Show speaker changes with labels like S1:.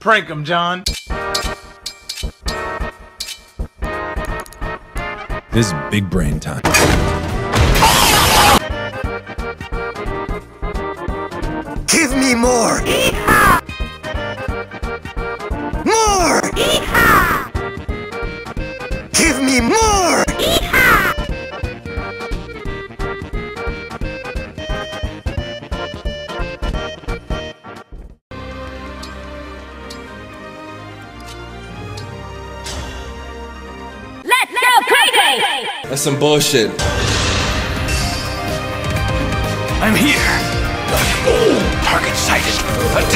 S1: Prank him, John.
S2: This is big brain time.
S3: Give me more! More! Give me more!
S4: That's some bullshit.
S1: I'm here. Target sighted.